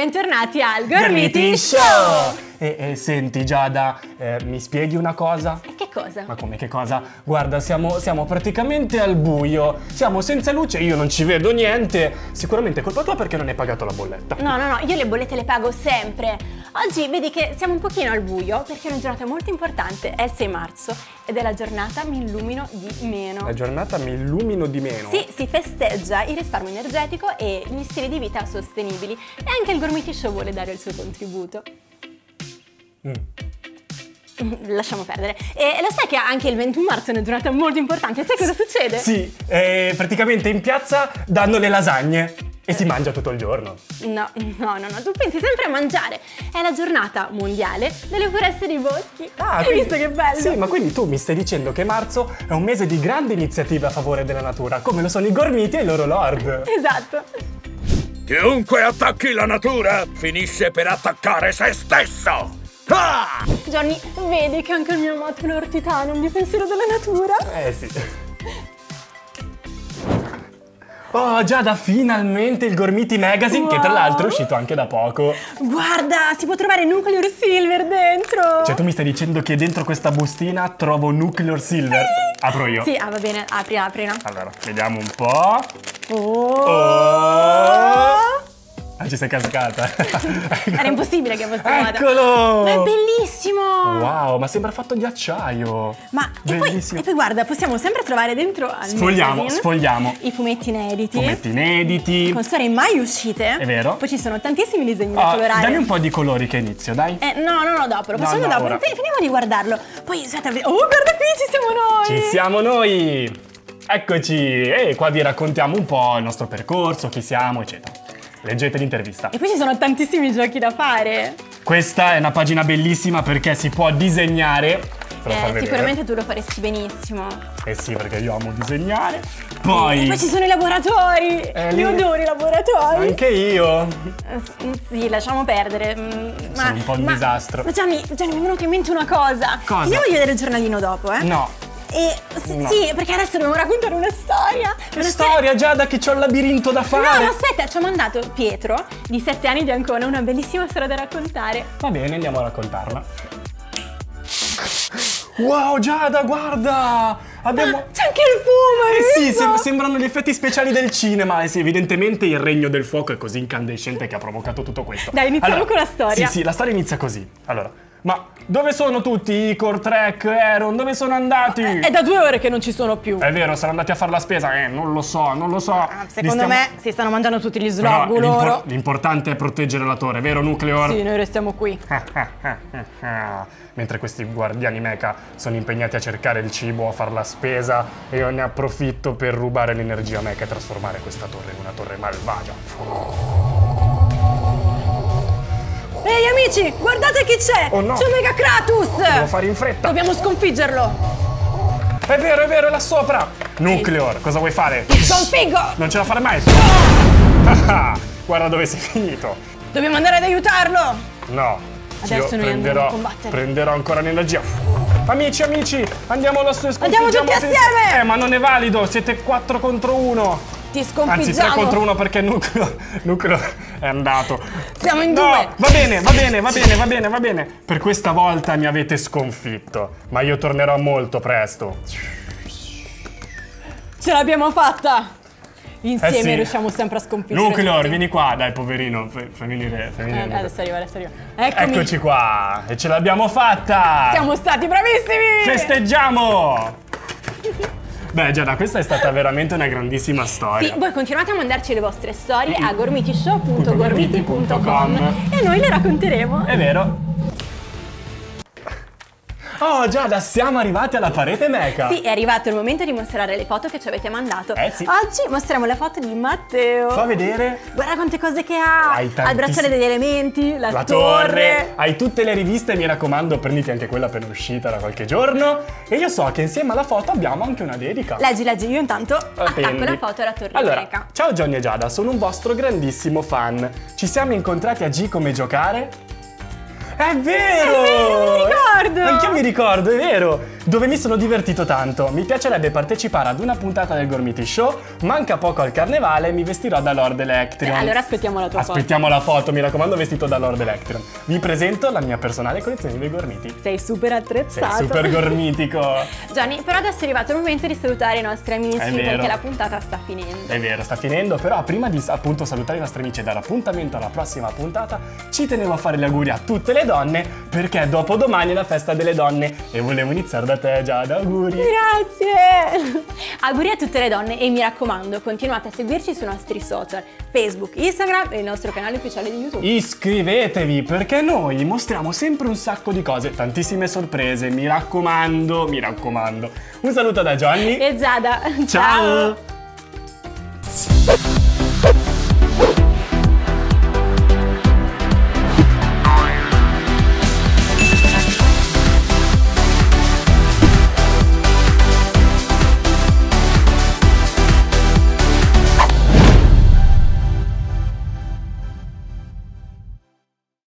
bentornati al Gormiti Show! E, e senti Giada, eh, mi spieghi una cosa? E che cosa? Ma come che cosa? Guarda, siamo, siamo praticamente al buio, siamo senza luce, io non ci vedo niente. Sicuramente è colpa tua perché non hai pagato la bolletta. No, no, no, io le bollette le pago sempre. Oggi vedi che siamo un pochino al buio perché è una giornata molto importante, è il 6 marzo ed è la giornata mi illumino di meno. La giornata mi illumino di meno. Sì, si festeggia il risparmio energetico e gli stili di vita sostenibili e anche il Gormiti Show vuole dare il suo contributo. Mm. Lasciamo perdere. E lo sai che anche il 21 marzo è una giornata molto importante? Sai cosa succede? Sì, eh, praticamente in piazza danno le lasagne e si mangia tutto il giorno. No, no, no, no, tu pensi sempre a mangiare. È la giornata mondiale delle foreste dei boschi. Ah, Hai quindi- visto che bello? Sì, ma quindi tu mi stai dicendo che marzo è un mese di grandi iniziative a favore della natura, come lo sono i gormiti e i loro lord. Esatto. Chiunque attacchi la natura finisce per attaccare se stesso. Ah! Johnny, vedi che anche il mio amato è un difensore della natura? Eh sì. Oh Giada, finalmente il Gormiti Magazine, che tra Wow. l'altro è uscito anche da poco. Guarda, si può trovare Nuclear Silver dentro. Cioè tu mi stai dicendo che dentro questa bustina trovo Nuclear Silver? Apro io. Sì, ah, va bene, apri, apri. no? Allora, vediamo un po'. Oh. Oh! Ah, ci sei cascata. Era impossibile che fosse. Eccolo! Ma è bellissimo! Wow, ma sembra fatto di acciaio. Ma e poi, Bellissimo. e poi guarda, possiamo sempre trovare dentro al Sfogliamo, sfogliamo. i fumetti inediti. Fumetti inediti. Con storie mai uscite. È vero. Poi ci sono tantissimi disegni da Ah, colorare. dammi un po' di colori che inizio, dai. Eh, no, no, no, dopo, lo No, facciamo no, dopo. ora. Fi- Finiamo di guardarlo. Poi, aspetta, oh, guarda qui, ci siamo noi! Ci siamo noi! Eccoci! E qua vi raccontiamo un po' il nostro percorso, chi siamo, eccetera. Leggete l'intervista. E poi ci sono tantissimi giochi da fare. Questa è una pagina bellissima perché si può disegnare. Eh, sicuramente tu lo faresti benissimo. Eh sì, perché io amo disegnare. E Poi. poi ci sono i laboratori. Eh, Io lì- adoro i laboratori. Anche io. Eh, Sì, lasciamo perdere. mm, Ma, Sono un po' un ma- disastro. Ma Gianni, Gianni, mi è venuta in mente una cosa. Cosa? Andiamo a vedere il giornalino dopo, eh? No. E No. sì, perché adesso dobbiamo raccontare una storia. Che storia Giada che c'ho il labirinto da No, fare. no, aspetta, ci ha mandato Pietro, di 7 anni di Ancona, una bellissima storia da raccontare. Va bene, andiamo a raccontarla. Wow, Giada, guarda! Abbiamo. C'è anche il fumo, Eh sì, sem- sembrano gli effetti speciali del cinema. E sì, evidentemente il regno del fuoco è così incandescente che ha provocato tutto questo. Dai, iniziamo con la storia. Sì, sì, la storia inizia così. Allora, ma dove sono tutti i Cortrek, Aaron? Dove sono andati? È da due ore che non ci sono più. È vero, sono andati a fare la spesa? Eh, non lo so, non lo so. Ah, Secondo stiamo- me si stanno mangiando tutti gli slog loro. l'importante è proteggere la torre, vero Nucleor? Sì, noi restiamo qui. Mentre questi guardiani mecha sono impegnati a cercare il cibo, a fare la spesa e io ne approfitto per rubare l'energia mecha e trasformare questa torre in una torre malvagia. Ehi amici, guardate chi c'è! Oh, no. C'è Mega Kratos! Devo fare in fretta. Dobbiamo sconfiggerlo! È vero, è vero, è là sopra. Nucleor, cosa vuoi fare? Sconfiggo! Non ce la fare mai. Ah, Guarda dove sei finito. Dobbiamo andare ad aiutarlo! No. Adesso noi prenderò, a combattere. prenderò ancora l'energia. Amici, amici, andiamo allo stesso Andiamo tutti assieme! Eh, ma non è valido, siete 4 contro 1. Ti Anzi, 3 sconfiggiamo! contro 1 perché Nucleo, Nucleo è andato. Siamo in no, due! va bene, va bene, va bene, va bene, va bene. Per questa volta mi avete sconfitto, ma io tornerò molto presto. Ce l'abbiamo fatta! Insieme Eh sì. riusciamo sempre a sconfiggere Nucleor, vieni qua, dai, poverino, fai, fai venire, fai Eh, venire. adesso arriva, adesso arriva. Eccomi! Eccoci qua, e ce l'abbiamo fatta! Siamo stati bravissimi! Festeggiamo! Beh, Giada, questa è stata veramente una grandissima storia. Sì, voi continuate a mandarci le vostre storie a gormitishow.gormiti.com e noi le racconteremo. È vero. Oh, Giada, siamo arrivati alla parete meca. Sì, è arrivato il momento di mostrare le foto che ci avete mandato. Eh, sì. Oggi mostriamo la foto di Matteo. Fa vedere Guarda quante cose che ha! Hai Ha il bracciale degli elementi, la, la torre. Hai tutte le riviste, mi raccomando, prenditi anche quella appena uscita da qualche giorno. E io so che insieme alla foto abbiamo anche una dedica. Leggi, leggi, io intanto attacco la foto alla torre Allora, greca. ciao Johnny e Giada, sono un vostro grandissimo fan. Ci siamo incontrati a G come giocare? È vero! È vero, ne ricordo! Mi ricordo, è vero! dove mi sono divertito tanto. Mi piacerebbe partecipare ad una puntata del Gormiti Show, manca poco al carnevale e mi vestirò da Lord Electrion. Eh, allora aspettiamo la tua Aspettiamo la foto, mi raccomando, vestito da Lord Electrion. Vi presento la mia personale collezione di gormiti. foto. Sei super Sei attrezzato. super gormitico. Gianni, però adesso è arrivato il momento di salutare i nostri amici perché la puntata sta finendo. È vero, sta finendo, però prima di appunto salutare i nostri amici e dare appuntamento alla prossima puntata, ci tenevo a fare gli auguri a tutte le donne perché dopo domani è la festa delle donne e volevo iniziare da te Giada, auguri. Grazie! Auguri a tutte le donne e mi raccomando, continuate a seguirci sui nostri social, Facebook, Instagram e il nostro canale ufficiale di YouTube. Iscrivetevi perché noi mostriamo sempre un sacco di cose, tantissime sorprese, mi raccomando, mi raccomando. Un saluto da Johnny. E Giada, Ciao. ciao.